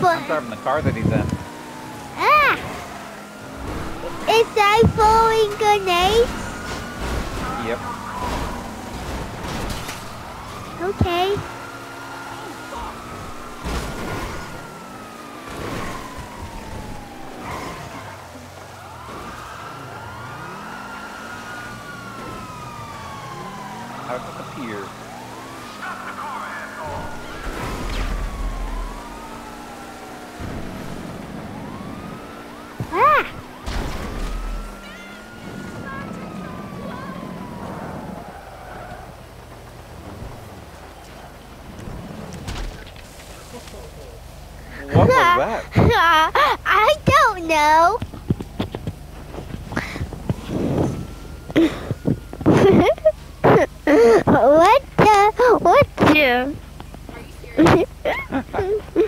But I'm driving the car that he's in. ah, is that throwing grenades? Yep. Okay. Out at the pier. Ah! What was that? I don't know. what the? What the?